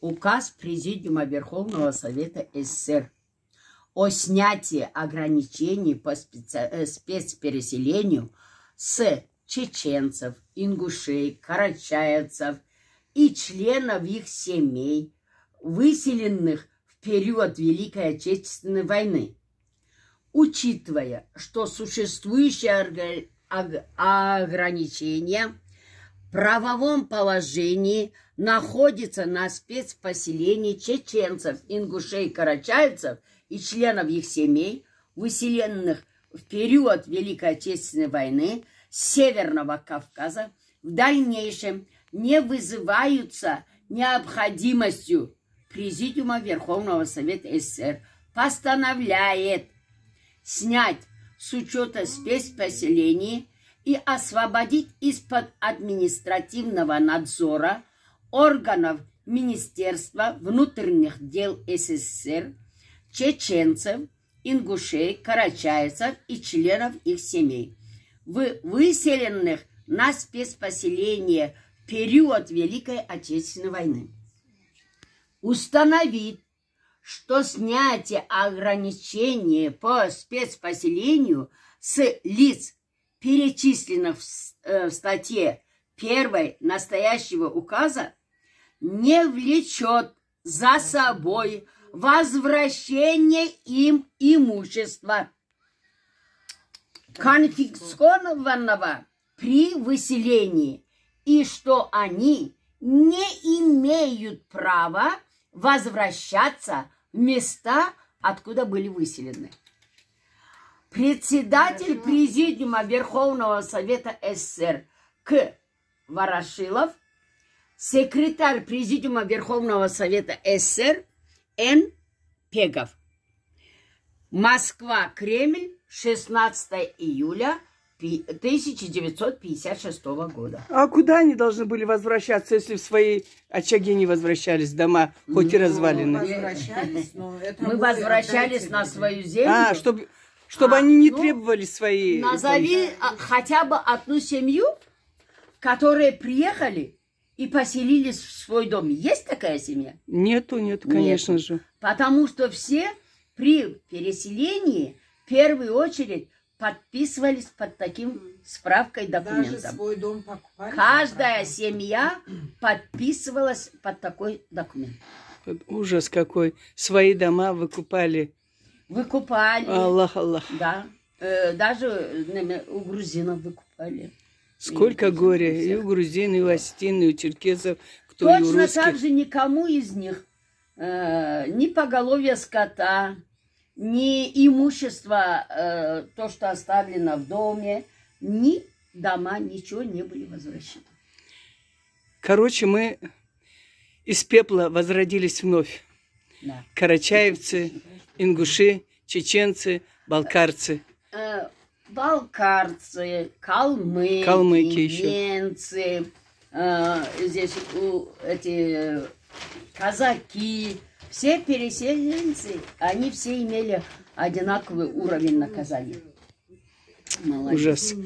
указ Президиума Верховного Совета СССР о снятии ограничений по э, спецпереселению с чеченцев, ингушей, карачаевцев и членов их семей, выселенных в период Великой Отечественной войны. Учитывая, что существующие ограничения правовом положении находятся на спецпоселении чеченцев, ингушей, карачаевцев и членов их семей, выселенных в период Великой Отечественной войны Северного Кавказа, в дальнейшем не вызываются необходимостью Президиума Верховного Совета СССР. Постановляет снять с учета спецпоселений и освободить из-под административного надзора органов Министерства внутренних дел СССР, чеченцев, ингушей, карачаевцев и членов их семей, выселенных на спецпоселение в период Великой Отечественной войны. Установить, что снятие ограничений по спецпоселению с лиц, перечисленных в, э, в статье первой настоящего указа, не влечет за собой возвращение им имущества, конфискованного при выселении, и что они не имеют права возвращаться в места, откуда были выселены. Председатель Президиума Верховного Совета СССР К. Ворошилов, секретарь Президиума Верховного Совета СССР Н. Пегов. Москва, Кремль, 16 июля 1956 года. А куда они должны были возвращаться, если в свои очаги не возвращались, дома, хоть и развалины? Возвращались, Мы возвращались на свою землю. А, чтобы, чтобы А, они не ну, требовали свои... Назови а, хотя бы одну семью, которые приехали и поселились в свой дом. Есть такая семья? Нету, нету, конечно Нету. же. Потому что все при переселении в первую очередь подписывались под таким справкой Даже документом. свой дом покупали. Каждая семья подписывалась под такой документ. Ужас какой. Свои дома выкупали. Выкупали. Аллах, Аллах. Да. Э, даже у грузинов выкупали. Сколько И- горя. и у грузин, и у осетин, и у черкесов, кто и у Точно русских. так же никому из них э, ни поголовья скота, ни имущество, э, то, что оставлено в доме, ни дома, ничего не были возвращены. Короче, мы из пепла возродились вновь. Да. Карачаевцы, ингуши, чеченцы, балкарцы. Э, балкарцы, калмыки, Калмыки еще. немцы, э, здесь у- эти казаки, все переселенцы, они все имели одинаковый уровень наказания. Молодец. Ужас.